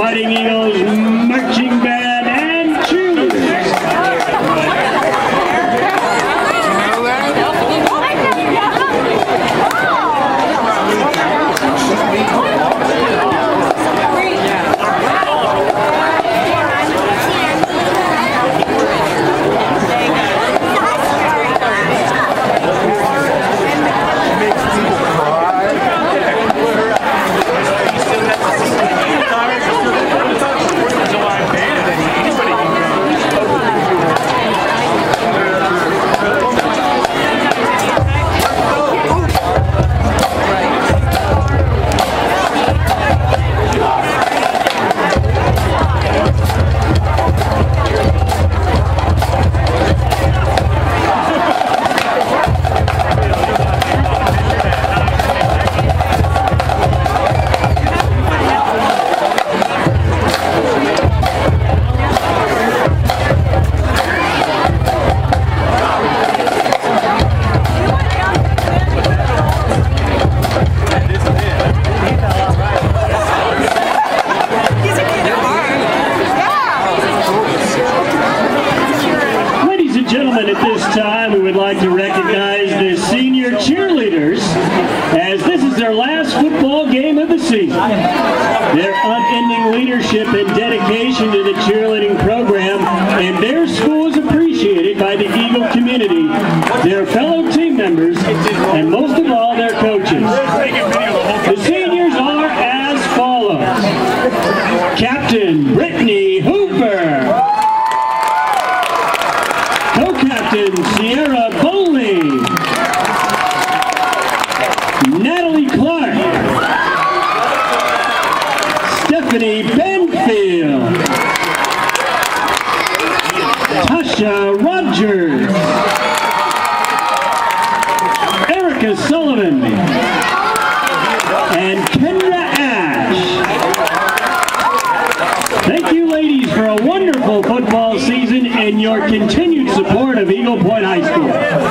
2011 Fighting Eagles time, we would like to recognize the senior cheerleaders as this is their last football game of the season. Their unending leadership and dedication to the cheerleading program and their school is appreciated by the Eagle community, their fellow team members, and most of all, their coaches. The seniors are as follows. Captain Brittany Stephanie Benfield. Tasha Rogers. Erica Sullivan. And Kendra Ash. Thank you, ladies, for a wonderful football season and your continued support of Eagle Point High School.